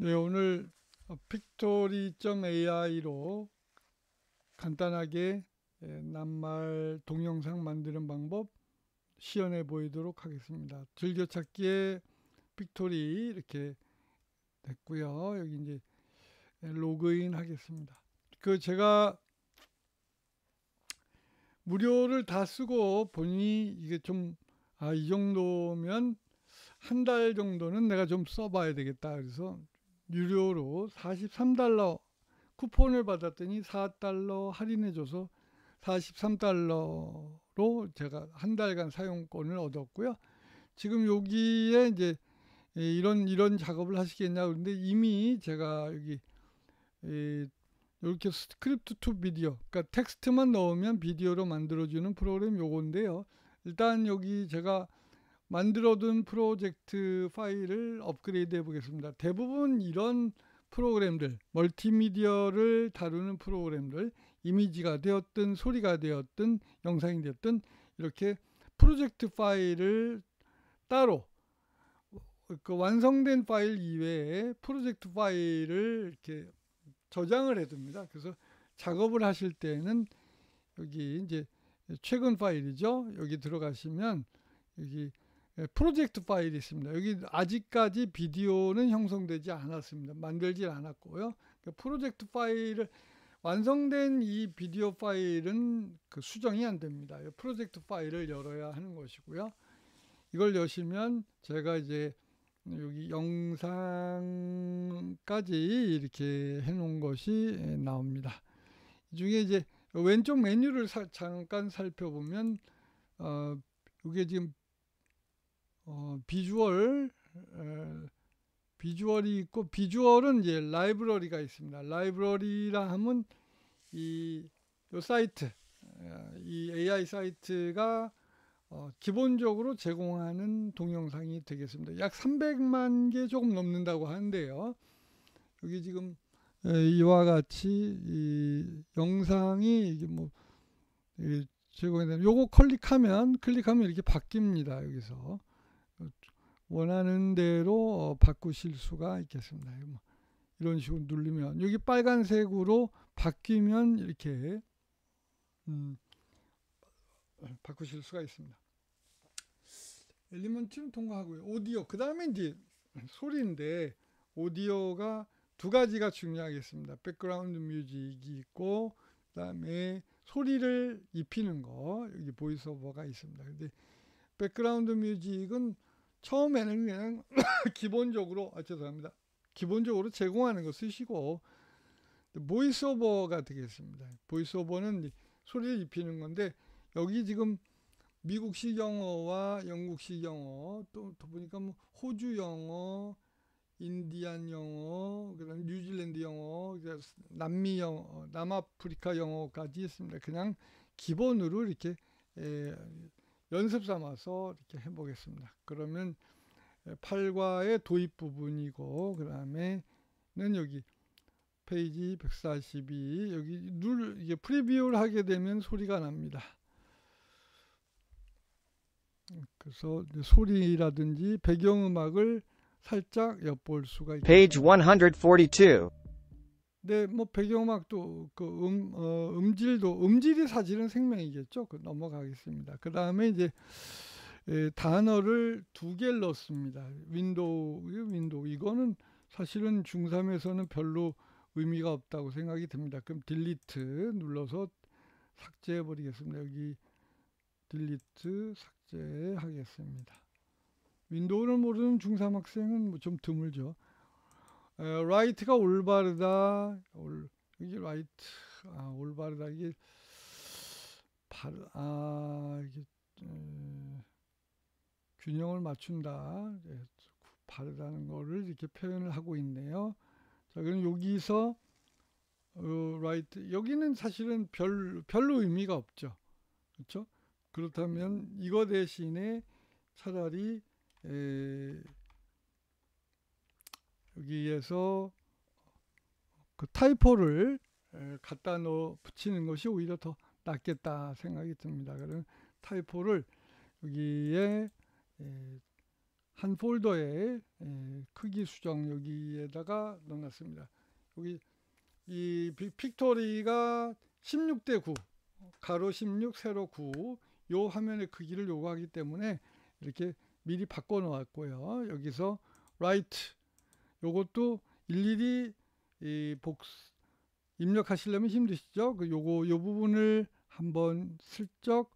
네, 오늘 픽토리.ai로 간단하게 예, 낱말 동영상 만드는 방법 시연해 보이도록 하겠습니다. 즐겨찾기에 픽토리 이렇게 됐고요. 여기 이제 로그인 하겠습니다. 그 제가 무료를 다 쓰고 보니 이게 좀 아, 이 정도면 한 달 정도는 내가 좀 써봐야 되겠다. 그래서 유료로 43달러 쿠폰을 받았더니 4달러 할인해줘서 43달러로 제가 한 달간 사용권을 얻었고요. 지금 여기에 이제 이런 이런 작업을 하시겠냐 그런데 이미 제가 여기 이렇게 script to video 그러니까 텍스트만 넣으면 비디오로 만들어주는 프로그램 요건데요. 일단 여기 제가 만들어둔 프로젝트 파일을 업그레이드 해 보겠습니다. 대부분 이런 프로그램들, 멀티미디어를 다루는 프로그램들, 이미지가 되었든 소리가 되었든 영상이 되었든 이렇게 프로젝트 파일을 따로 그 완성된 파일 이외에 프로젝트 파일을 이렇게 저장을 해둡니다. 그래서 작업을 하실 때는 여기 이제 최근 파일이죠. 여기 들어가시면 여기 예, 프로젝트 파일이 있습니다. 여기 아직까지 비디오는 형성되지 않았습니다. 만들지 않았고요. 그러니까 프로젝트 파일을 완성된 이 비디오 파일은 그 수정이 안 됩니다. 프로젝트 파일을 열어야 하는 것이고요. 이걸 여시면 제가 이제 여기 영상까지 이렇게 해 놓은 것이 나옵니다. 이 중에 이제 왼쪽 메뉴를 사, 잠깐 살펴보면 어, 이게 지금 어, 비주얼 에, 비주얼이 있고 비주얼은 이제 라이브러리가 있습니다. 라이브러리라 하면 이, 이 사이트 이 AI 사이트가 어, 기본적으로 제공하는 동영상이 되겠습니다. 약 300만 개 조금 넘는다고 하는데요. 여기 지금 이와 같이 이 영상이 이게 뭐 제공이 되는 요거 클릭하면 클릭하면 이렇게 바뀝니다. 여기서 원하는 대로 어, 바꾸실 수가 있겠습니다. 뭐 이런 식으로 누르면 여기 빨간색으로 바뀌면 이렇게 음, 바꾸실 수가 있습니다. 엘리먼트는 통과하고요. 오디오 그 다음에 이제 소리인데 오디오가 두 가지가 중요하겠습니다. 백그라운드 뮤직이 있고 그 다음에 소리를 입히는 거 여기 voiceover가 있습니다. 근데 백그라운드 뮤직은 처음에는 그냥 기본적으로 아 죄송합니다. 기본적으로 제공하는 거 쓰시고 voiceover가 되겠습니다. voiceover는 소리를 입히는 건데 여기 지금 미국식 영어와 영국식 영어 또, 또 보니까 뭐 호주 영어, 인디안 영어, 그다음 뉴질랜드 영어, 남미 영어, 남아프리카 영어까지 있습니다. 그냥 기본으로 이렇게 에, 연습 삼아서 이렇게 해보겠습니다. 그러면 8과의 도입 부분이고 그 다음에는 여기 페이지 142 여기 눌 이게 preview를 하게 되면 소리가 납니다. 그래서 소리라든지 배경음악을 살짝 엿볼 수가 있습니다. Page 142. 네, 뭐 배경음악도 그 음, 어, 음질도 음질이 사실은 생명이겠죠. 그 넘어가겠습니다. 그 다음에 이제 에, 단어를 두 개를 넣습니다. window, window 이거는 사실은 중3에서는 별로 의미가 없다고 생각이 듭니다. 그럼 delete 눌러서 삭제해 버리겠습니다. 여기 delete 삭제하겠습니다. window를 모르는 중3 학생은 뭐 좀 드물죠. 에, right가 올바르다. 올, 이게 right, 아, 올바르다. 이게 바르, 아, 이게, 에, 균형을 맞춘다. 예, 바르다는 거를 이렇게 표현을 하고 있네요. 자, 그럼 여기서 어, right 여기는 사실은 별 별로 의미가 없죠. 그렇죠? 그렇다면 이거 대신에 차라리 에, 여기에서 그 typo를 에, 갖다 넣어 붙이는 것이 오히려 더 낫겠다 생각이 듭니다. 그럼 typo를 여기에 에, 한 폴더에 에, 크기 수정 여기에다가 넣어놨습니다. 여기 이 빅- 픽토리가 16대 9 가로 16 세로 9 요 화면의 크기를 요구하기 때문에 이렇게 미리 바꿔 놓았고요. 여기서 right 요것도 일일이 이 복 입력하시려면 힘드시죠? 그 요거 요 부분을 한번 슬쩍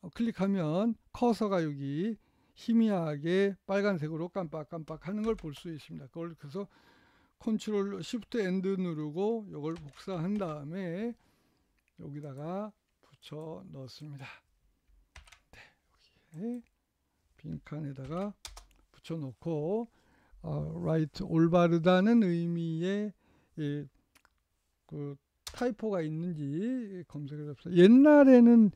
어, 클릭하면 커서가 여기 희미하게 빨간색으로 깜빡깜빡 하는 걸 볼 수 있습니다. 그걸 그래서 control shift end 누르고 이걸 복사한 다음에 여기다가 붙여 넣습니다. 네, 여기에 빈칸에다가 붙여 놓고 어, right 올바르다는 의미의 예, 그 타이포가 있는지 검색을 해봅시다. 옛날에는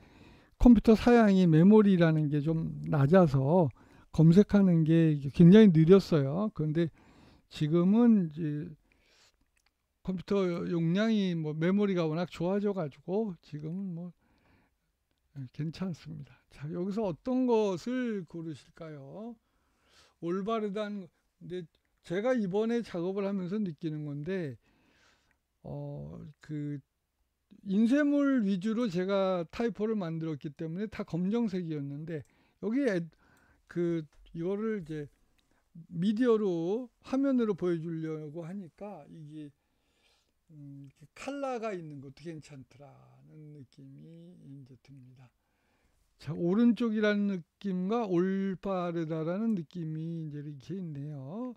컴퓨터 사양이 메모리라는 게 좀 낮아서 검색하는 게 굉장히 느렸어요. 그런데 지금은 이제 컴퓨터 용량이 뭐 메모리가 워낙 좋아져 가지고 지금은 뭐 예, 괜찮습니다. 자, 여기서 어떤 것을 고르실까요? 올바르다는 거- 근데 제가 이번에 작업을 하면서 느끼는 건데 어, 그 인쇄물 위주로 제가 타이포를 만들었기 때문에 다 검정색이었는데 여기 에, 그 이거를 이제 미디어로 화면으로 보여주려고 하니까 이게 음, 컬러가 있는 것도 괜찮더라는 느낌이 이제 듭니다. 자 오른쪽이라는 느낌과 올바르다라는 느낌이 이제 이렇게 있네요.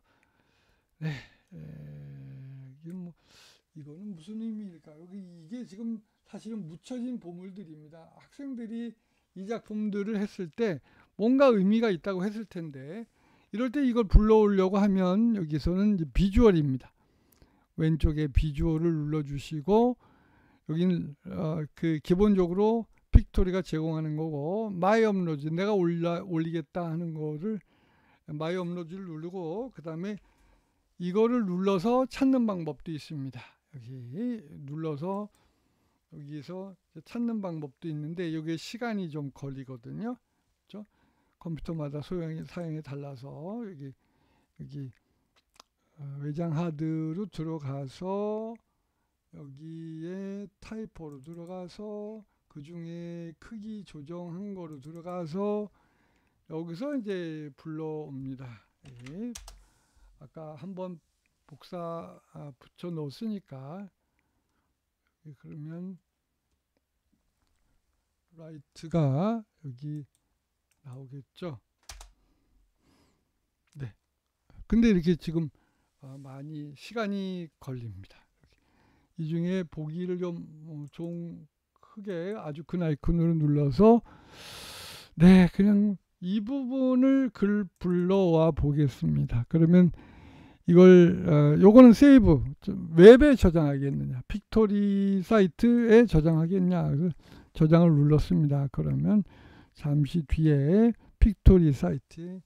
네, 에, 뭐 이거는 무슨 의미일까? 여기 이게 지금 사실은 묻혀진 보물들입니다. 학생들이 이 작품들을 했을 때 뭔가 의미가 있다고 했을 텐데 이럴 때 이걸 불러오려고 하면 여기서는 visual입니다. 왼쪽에 visual을 눌러주시고 여기는 어, 그 기본적으로 픽토리가 제공하는 거고 my upload 내가 올라 올리겠다 하는 거를 my upload를 누르고 그 다음에 이거를 눌러서 찾는 방법도 있습니다. 여기 눌러서 여기서 찾는 방법도 있는데 여기에 시간이 좀 걸리거든요. 그렇죠? 컴퓨터마다 소형이 사양이 달라서 여기 여기 어, 외장 하드로 들어가서 여기에 typo로 들어가서 그 중에 크기 조정한 거로 들어가서 여기서 이제 불러옵니다. 예. 아까 한번 복사 아, 붙여 놓았으니까 예, 그러면 라이트가 여기 나오겠죠. 네. 근데 이렇게 지금 어, 많이 시간이 걸립니다. 이 중에 보기를 좀 어, 좀 크게 아주 큰 아이콘으로 눌러서 네 그냥 이 부분을 글 불러와 보겠습니다. 그러면 이걸 어, 요거는 save 좀 웹에 저장하겠느냐 픽토리 사이트에 저장하겠냐 저장을 눌렀습니다. 그러면 잠시 뒤에 픽토리 사이트에.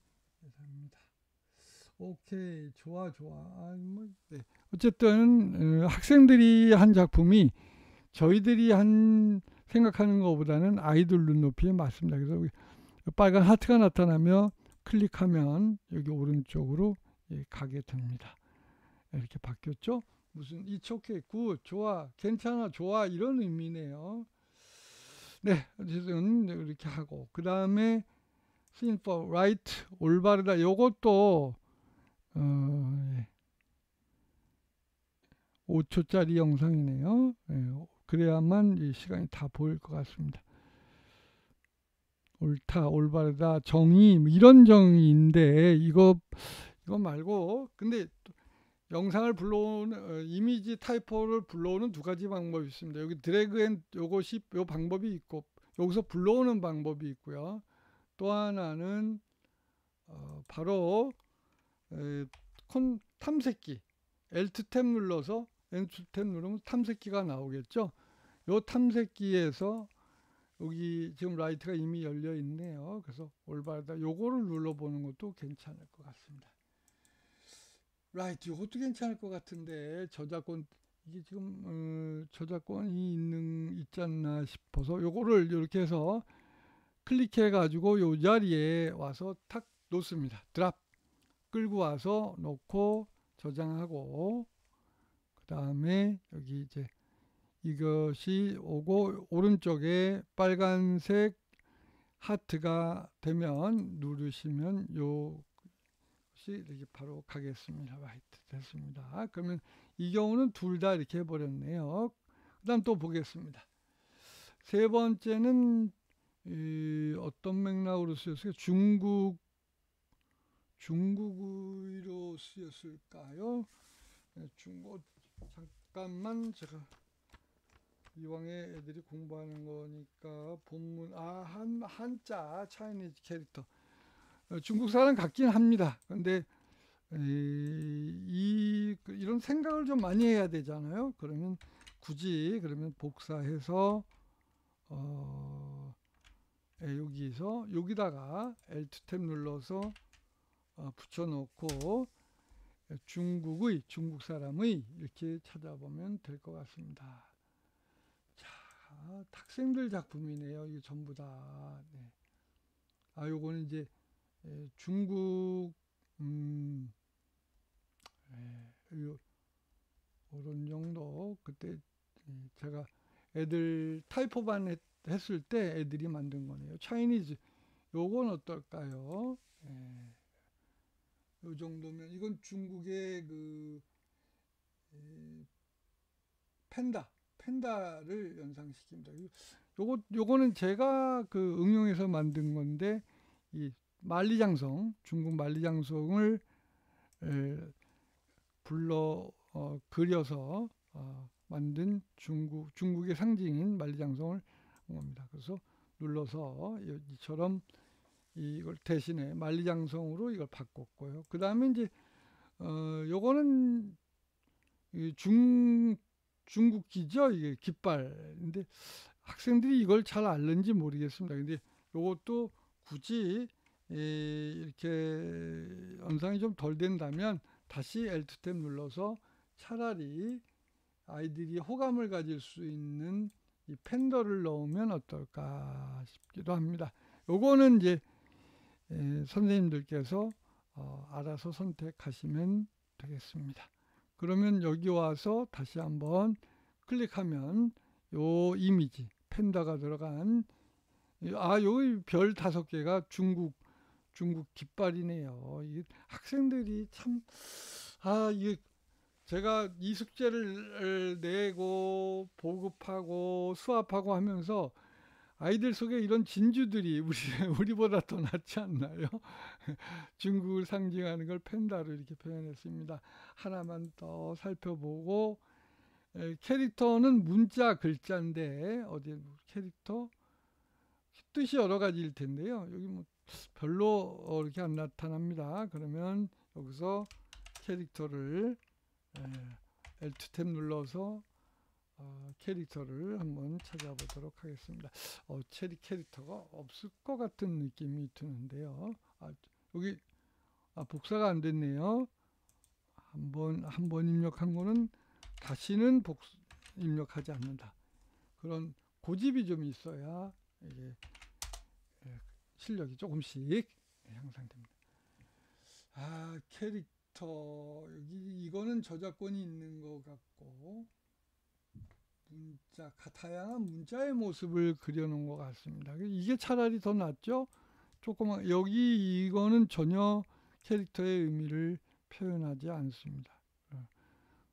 오케이 좋아 좋아 아, 뭐, 네. 어쨌든 어, 학생들이 한 작품이 저희들이 한 생각하는 것보다는 아이돌 눈높이에 맞습니다. 그래서 빨간 하트가 나타나며 클릭하면 여기 오른쪽으로 예, 가게 됩니다. 이렇게 바뀌었죠? 무슨 okay, good, 좋아, 괜찮아, 좋아 이런 의미네요. 네, 어쨌든 이렇게 하고 그 다음에 right 올바르다. 요것도 어, 예. 5초짜리 영상이네요. 예, 그래야만 이 시간이 다 보일 것 같습니다. 옳다, 올바르다, 정의 뭐 이런 정의인데 이거 이거 말고 근데 또 영상을 불러오는 어, 이미지 typo를 불러오는 두 가지 방법이 있습니다. 여기 드래그 앤 요것이 요 방법이 있고 여기서 불러오는 방법이 있고요. 또 하나는 어, 바로 에, 콘 탐색기 Alt 탭 눌러서 Alt 탭 누르면 탐색기가 나오겠죠. 요 탐색기에서 여기 지금 right가 이미 열려 있네요. 그래서 올바르다. 요거를 눌러보는 것도 괜찮을 것 같습니다. right 이것도 괜찮을 것 같은데 저작권 이게 지금 어, 저작권이 있는 있지 않나 싶어서 요거를 이렇게 해서 클릭해 가지고 요 자리에 와서 탁 놓습니다. 드랍 끌고 와서 놓고 저장하고 그 다음에 여기 이제 이것이 오고 오른쪽에 빨간색 하트가 되면 누르시면 요것이 이렇게 바로 가겠습니다. 화이트 됐습니다. 그러면 이 경우는 둘 다 이렇게 해버렸네요. 그 다음 또 보겠습니다. 세 번째는 이 어떤 맥락으로 쓰였어요? 중국 중국의로 쓰였을까요? 네, 중국 잠깐만 제가 이왕에 애들이 공부하는 거니까 본문 아 한 한자 차이니즈 캐릭터 어, 중국 사람 같긴 합니다. 근데 이, 이 이런 생각을 좀 많이 해야 되잖아요. 그러면 굳이 그러면 복사해서 어, 예, 여기서 여기다가 Alt 탭 눌러서 어, 붙여놓고 중국의 중국 사람의 이렇게 찾아보면 될 것 같습니다. 자, 학생들 작품이네요. 이게 전부 다. 네. 아, 요거는 이제 예, 중국 음, 예, 요, 그런 정도 그때 예, 제가 애들 타이포반 했, 했을 때 애들이 만든 거네요. 차이니즈 요건 어떨까요? 예. 요 정도면 이건 중국의 그 에, 펜다 펜다를 연상시킵니다. 요거 요거는 제가 그 응용해서 만든 건데 이 만리장성 중국 만리장성을 에, 불러 어, 그려서 어, 만든 중국 중국의 상징인 만리장성을 겁니다. 그래서 눌러서 이처럼 이걸 대신에 만리장성으로 이걸 바꿨고요. 그 다음에 이제 어 요거는 중 중국기죠 이게 깃발. 근데 학생들이 이걸 잘 알는지 모르겠습니다. 근데 요것도 굳이 이렇게 영상이 좀 덜 된다면 다시 Alt 탭 눌러서 차라리 아이들이 호감을 가질 수 있는 이 팬더를 넣으면 어떨까 싶기도 합니다. 요거는 이제 에, 선생님들께서 어, 알아서 선택하시면 되겠습니다. 그러면 여기 와서 다시 한번 클릭하면 요 이미지 팬더가 들어간 아 여기 별 다섯 개가 중국 중국 깃발이네요. 이 학생들이 참 아 이게 제가 이 숙제를 내고 보급하고 수합하고 하면서 아이들 속에 이런 진주들이 우리 우리보다 더 낫지 않나요? 중국을 상징하는 걸 펜다로 이렇게 표현했습니다. 하나만 더 살펴보고 에, 캐릭터는 문자 글자인데 어디 캐릭터 뜻이 여러 가지일 텐데요. 여기 뭐 별로 이렇게 안 나타납니다. 그러면 여기서 캐릭터를 에, Alt 탭 눌러서 어, 캐릭터를 한번 찾아보도록 하겠습니다. 어, 체리 캐릭터가 없을 것 같은 느낌이 드는데요. 아, 여기 아, 복사가 안 됐네요. 한번 한 번 입력한 거는 다시는 복 입력하지 않는다. 그런 고집이 좀 있어야 이게 예, 실력이 조금씩 향상됩니다. 아 캐릭터 여기 이거는 저작권이 있는 것 같고 문자 다양한 문자의 모습을 그려놓은 것 같습니다. 이게 차라리 더 낫죠. 조그만 여기 이거는 전혀 캐릭터의 의미를 표현하지 않습니다. 어,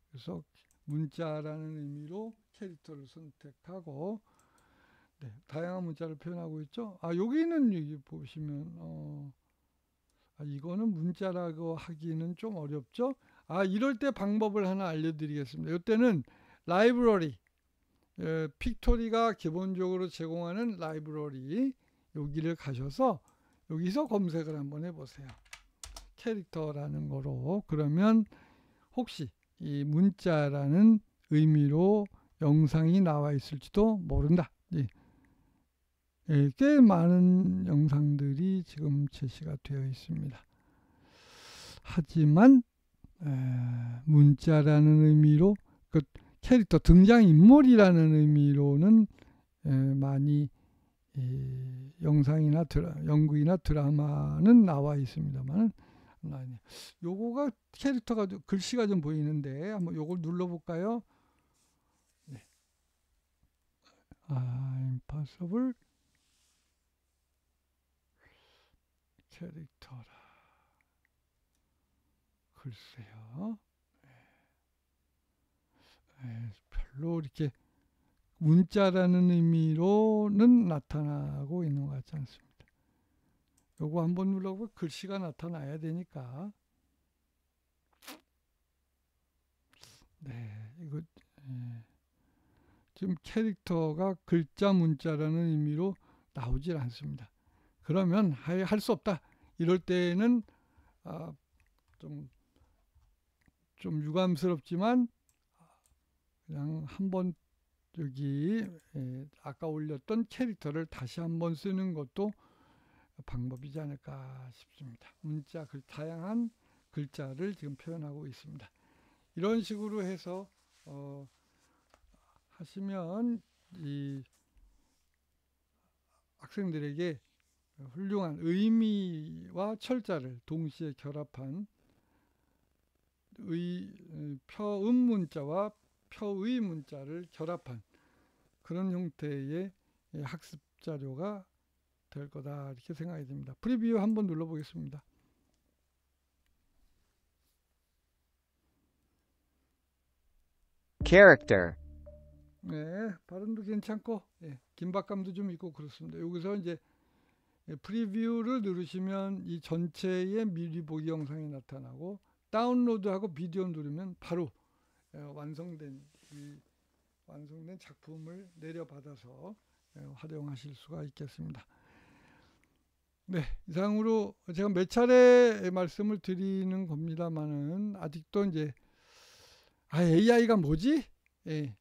그래서 문자라는 의미로 캐릭터를 선택하고 네, 다양한 문자를 표현하고 있죠. 아 여기는 여기 보시면 어, 아, 이거는 문자라고 하기는 좀 어렵죠. 아 이럴 때 방법을 하나 알려드리겠습니다. 이때는 라이브러리 예, 픽토리가 기본적으로 제공하는 라이브러리 여기를 가셔서 여기서 검색을 한번 해보세요. 캐릭터라는 거로 그러면 혹시 이 문자라는 의미로 영상이 나와 있을지도 모른다. 예. 예, 꽤 많은 영상들이 지금 제시가 되어 있습니다. 하지만 에, 문자라는 의미로 그 캐릭터 등장인물이라는 의미로는 에, 많이 이, 영상이나 드라, 연극이나 드라마는 나와 있습니다만 온라인. 요거가 캐릭터가 좀- 글씨가 좀 보이는데 한번 요걸 눌러볼까요? 네. 아, 임파서블 캐릭터라. 글쎄요. 에, 별로 이렇게 문자라는 의미로는 나타나고 있는 것 같지 않습니다. 요거 한번 눌러보고 글씨가 나타나야 되니까. 네, 이거 예. 지금 캐릭터가 글자 문자라는 의미로 나오질 않습니다. 그러면 할 수 없다. 이럴 때는 아, 좀, 좀 유감스럽지만 그냥 한번 여기 예, 아까 올렸던 캐릭터를 다시 한번 쓰는 것도 방법이지 않을까 싶습니다. 문자 글 다양한 글자를 지금 표현하고 있습니다. 이런 식으로 해서 어, 하시면 이 학생들에게 훌륭한 의미와 철자를 동시에 결합한 의, 표음 문자와 표의 문자를 결합한 그런 형태의 학습 자료가 될 거다 이렇게 생각이 됩니다. 프리뷰 한번 눌러보겠습니다. character, 네, 발음도 괜찮고 예, 긴박감도 좀 있고 그렇습니다. 여기서 이제 예, 프리뷰를 누르시면 이 전체의 미리 보기 영상이 나타나고 다운로드하고 비디오 누르면 바로 예, 완성된 이 완성된 작품을 내려받아서 예, 활용하실 수가 있겠습니다. 네, 이상으로 제가 몇 차례 말씀을 드리는 겁니다만은 아직도 이제 아 AI가 뭐지? 예.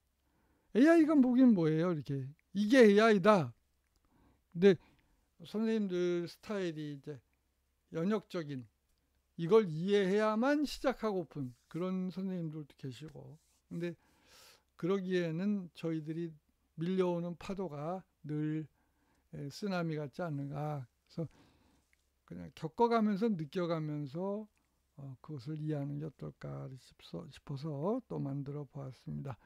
AI가 뭐긴 뭐예요, 이렇게 이게 AI다. 근데 선생님들 스타일이 이제 연역적인 이걸 이해해야만 시작하고픈 그런 선생님들도 계시고 근데 그러기에는 저희들이 밀려오는 파도가 늘 에, 쓰나미 같지 않는가 그래서 그냥 겪어가면서 느껴가면서 어, 그것을 이해하는 게 어떨까 싶어서, 싶어서 또 만들어 보았습니다.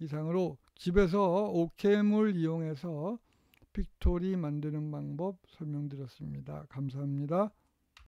이상으로 집에서 오케물 이용해서 픽토리 만드는 방법 설명드렸습니다. 감사합니다.